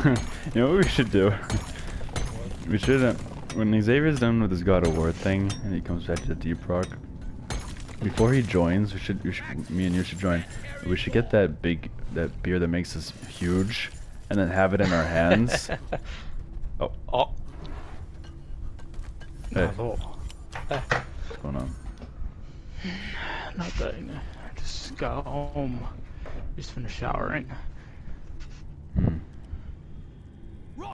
you know what we should do? We should, uh, when Xavier's done with his God of War thing, and he comes back to the Deep Rock, before he joins, we should, we should, me and you should join. We should get that big, that beer that makes us huge, and then have it in our hands. oh, Oh. Hey. Hello. Eh. what's going on? Nothing. I just got home. Just finished showering.